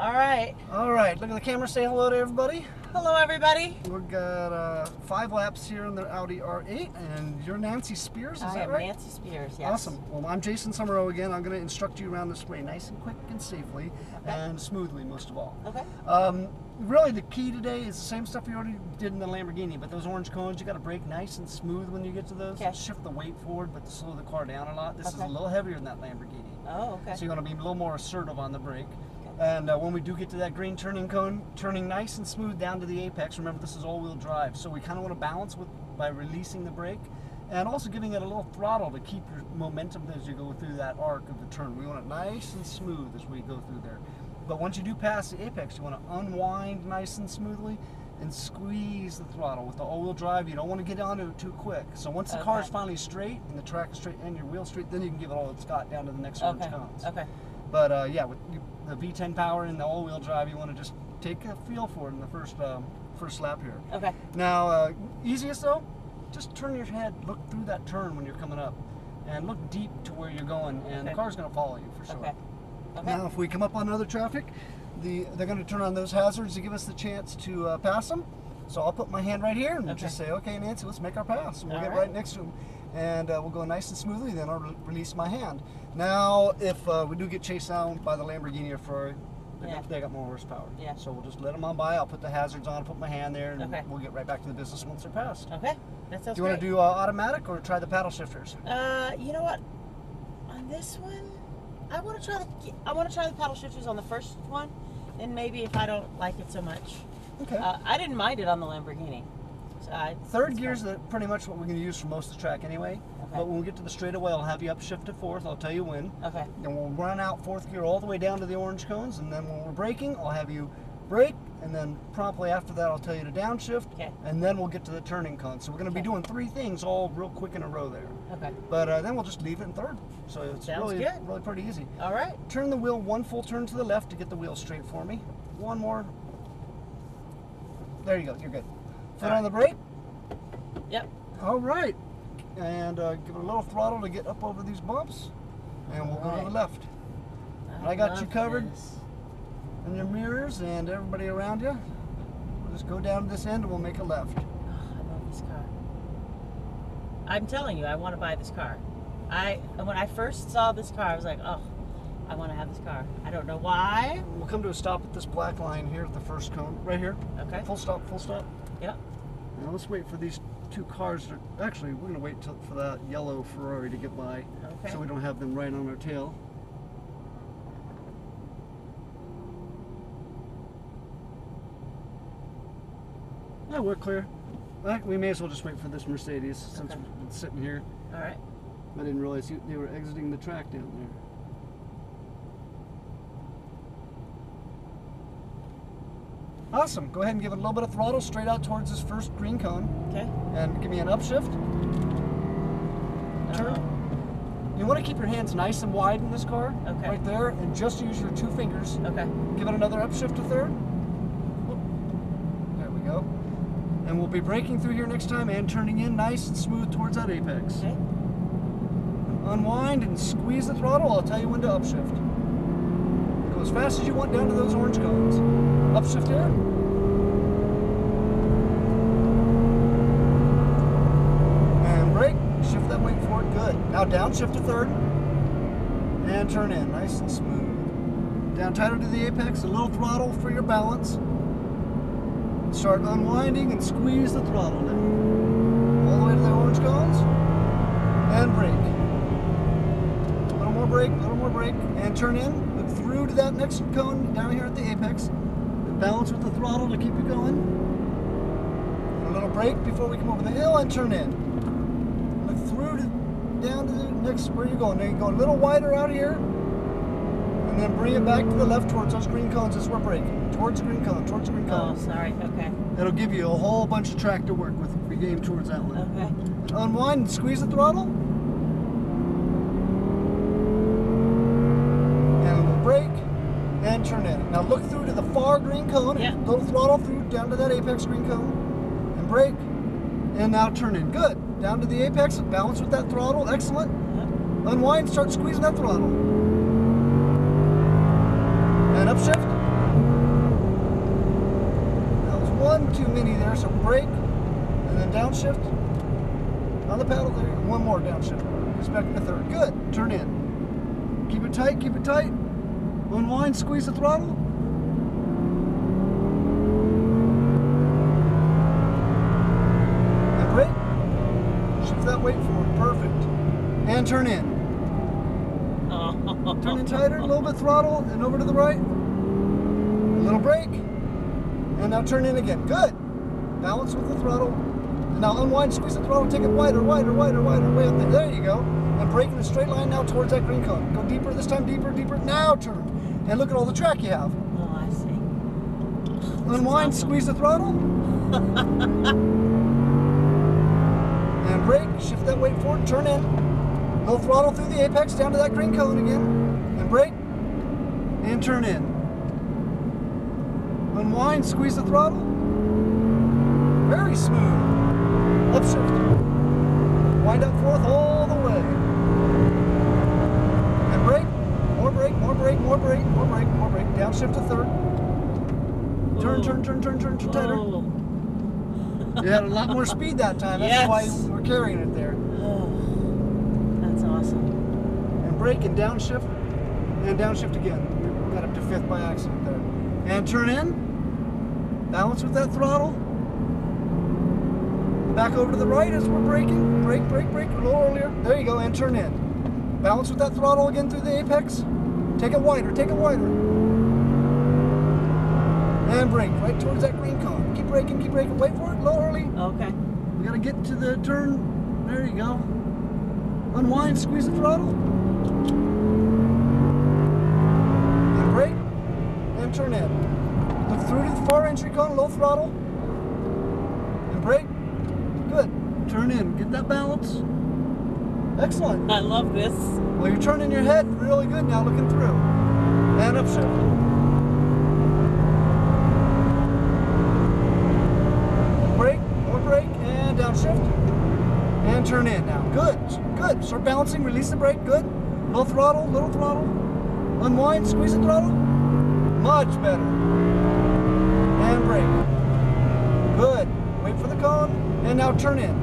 All right. All right, look at the camera. Say hello to everybody. Hello, everybody. We've got uh, five laps here in the Audi R8, and you're Nancy Spears, is I that am right? Nancy Spears. Yes. Awesome. Well, I'm Jason Summerow again. I'm going to instruct you around this way nice and quick and safely Okay. and smoothly, most of all. Okay. Um, really, the key today is the same stuff you already did in the Lamborghini, but those orange cones, you got to brake nice and smooth when you get to those. Okay. Shift the weight forward, but to slow the car down a lot. This is a little heavier than that Lamborghini. Oh, okay. So you're going to be a little more assertive on the brake. Okay. And uh, when we do get to that green turning cone, turning nice and smooth down to the apex. Remember, this is all-wheel drive, so we kind of want to balance with by releasing the brake, and also giving it a little throttle to keep your momentum as you go through that arc of the turn. We want it nice and smooth as we go through there. But once you do pass the apex, you want to unwind nice and smoothly and squeeze the throttle. With the all-wheel drive, you don't want to get onto it too quick. So once the car is finally straight and the track is straight and your wheel straight, then you can give it all it's got down to the next orange Okay. cones. Okay. But uh, yeah, with you- the V10 power and the all-wheel drive, you want to just take a feel for it in the first um, first lap here. Okay. Now, uh, easiest though, just turn your head, look through that turn when you're coming up, and look deep to where you're going, and the Okay. car's going to follow you for sure. Okay. Okay. Now, if we come up on other traffic, the they're going to turn on those hazards to give us the chance to uh, pass them. So I'll put my hand right here and Okay. just say, "Okay, Nancy, let's make our pass." And we'll All get right. right next to them, and uh, we'll go nice and smoothly. Then I'll re- release my hand. Now, if uh, we do get chased down by the Lamborghini or Ferrari, they, Yeah. got, they got more horsepower. Yeah. So we'll just let them on by. I'll put the hazards on, put my hand there, and Okay. we'll get right back to the business once they're passed. Okay. That sounds Do you want to do uh, automatic or try the paddle shifters? Uh, you know what? On this one, I want to try the I want to try the paddle shifters on the first one, and maybe if I don't like it so much, Okay. uh, I didn't mind it on the Lamborghini. So Third gear's fine. pretty much what we're going to use for most of the track anyway. Okay. But when we get to the straightaway, I'll have you upshift to fourth. I'll tell you when. Okay. And we'll run out fourth gear all the way down to the orange cones, and then when we're braking, I'll have you brake, and then promptly after that, I'll tell you to downshift, Okay. and then we'll get to the turning cone. So we're going to be doing three things all real quick in a row there. Okay. But uh, then we'll just leave it in third. So it's Sounds really, good. really pretty easy. All right. Turn the wheel one full turn to the left to get the wheel straight for me. One more. There you go. You're good. Foot All on the brake. Yep. All right. And uh, give it a little throttle to get up over these bumps. And we'll go to the left. I got you covered. this. And your mirrors and everybody around you. We'll just go down to this end and we'll make a left. Oh, I love this car. I'm telling you, I want to buy this car. I when I first saw this car, I was like, oh, I want to have this car. I don't know why. We'll come to a stop at this black line here at the first cone. Right here. Okay. Full stop, full stop. Yep. Now let's wait for these two cars. To, actually, we're going to wait till, for that yellow Ferrari to get by Okay. so we don't have them right on our tail. Yeah, we're clear. We may as well just wait for this Mercedes since Okay. we've been sitting here. All right. I didn't realize you, they were exiting the track down there. Awesome. Go ahead and give it a little bit of throttle straight out towards this first green cone. Okay. And give me an upshift. Turn. Uh-oh. You want to keep your hands nice and wide in this car. Okay. Right there. And just use your two fingers. Okay. Give it another upshift to third. There we go. And we'll be braking through here next time and turning in nice and smooth towards that apex. Okay. Unwind and squeeze the throttle. I'll tell you when to upshift. As fast as you want down to those orange cones. Upshift here. And brake. Shift that weight forward. Good. Now downshift to third. And turn in. Nice and smooth. Down tighter to the apex. A little throttle for your balance. Start unwinding and squeeze the throttle now. All the way to the orange cones. And brake. A little more brake, a little more brake, and turn in. To that next cone down here at the apex. And balance with the throttle to keep you going. And a little brake before we come over the hill and turn in. Look through to down to the next where you're going. Now you go a little wider out here. And then bring it back to the left towards those green cones as we're braking. Towards the green cone, towards the green Oh, cone. sorry. Okay. That'll give you a whole bunch of track to work with. if We aim towards that one. Okay. Unwind and squeeze the throttle. Now look through to the far green cone. Yeah. Little throttle through down to that apex green cone. And brake. And now turn in. Good. Down to the apex and balance with that throttle. Excellent. Unwind, start squeezing that throttle. And upshift. That was one too many there, so brake. And then downshift. On the paddle there. One more downshift. Goes back to third. Good. Turn in. Keep it tight, keep it tight. Unwind, squeeze the throttle. And turn in. Turn in tighter, a little bit throttle, and over to the right. A little brake. And now turn in again. Good. Balance with the throttle. And now unwind, squeeze the throttle, take it wider, wider, wider, wider, way up there. There you go. And brake in a straight line now towards that green cone. Go deeper, this time deeper, deeper. Now turn. And look at all the track you have. Oh, I see. Unwind, awesome. squeeze the throttle. and brake, shift that weight forward, turn in. Little throttle through the apex down to that green cone again. And brake. And turn in. Unwind, squeeze the throttle. Very smooth. Upshift. Wind up fourth all the way. And brake. More brake, more brake, more brake, more brake, more brake. Downshift to third. Turn, turn, turn, turn, turn, turn tighter. You had a lot more speed that time. That's Yes. why were carrying it there. Oh, that's awesome. And brake and downshift. And downshift again. We got up to fifth by accident there. And turn in. Balance with that throttle. Back over to the right as we're braking. Brake, brake, brake. A little earlier. There you go. And turn in. Balance with that throttle again through the apex. Take it wider. Take it wider. And brake right towards that green cone. Keep braking. Keep braking. Wait for it. A little early. Okay. We gotta get to the turn. There you go. Unwind, squeeze the throttle. And brake. And turn in. Look through to the far entry cone, low throttle. And brake. Good. Turn in. Get that balance. Excellent. I love this. Well, you're turning your head really good now, looking through. And upshift. Brake, more brake, and downshift. And turn now. Good, good. Start balancing, release the brake, good. Low throttle, little throttle. Unwind, squeeze the throttle. Much better. And brake. Good. Wait for the cone, and now turn in.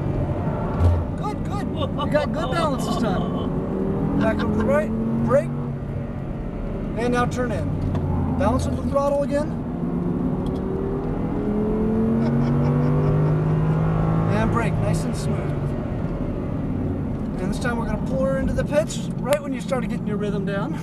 Good, good. You got good balance this time. Back over to the right, brake, and now turn in. Balance with the throttle again. and brake, nice and smooth. And this time we're gonna pull her into the pitch right when you started getting your rhythm down.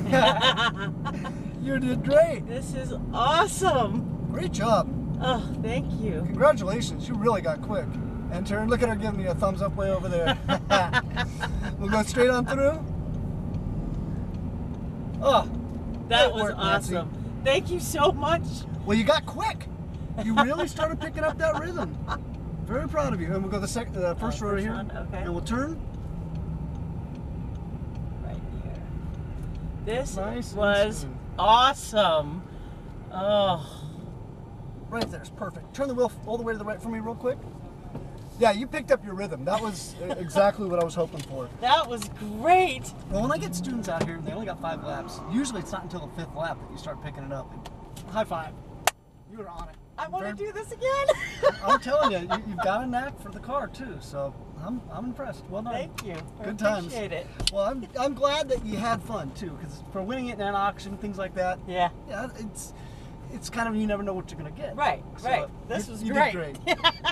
you did great. This is awesome. Great job. Oh, thank you. Congratulations, you really got quick. And turn, look at her giving me a thumbs up way over there. we'll go straight on through. Oh, That was work, Nancy. awesome. Thank you so much. well, you got quick. You really started picking up that rhythm. Very proud of you. And we'll go the second, the first Oh, row first here. okay. And we'll turn. Right here. This Nice was smooth. awesome. Oh, Right there is perfect. Turn the wheel all the way to the right for me, real quick. Yeah, you picked up your rhythm. That was exactly what I was hoping for. that was great. Well, when I get students out here they only got five laps, usually it's not until the fifth lap that you start picking it up. High five. You were on it. I want to do this again. I'm telling you, you, you've got a knack for the car too. So I'm, I'm impressed. Well done. Thank you. I Good times. Appreciate it. Well, I'm, I'm glad that you had fun too, because for winning it in an auction, things like that, Yeah. yeah, it's it's kind of you never know what you're gonna get. Right. So right. This you- was you great. Did great.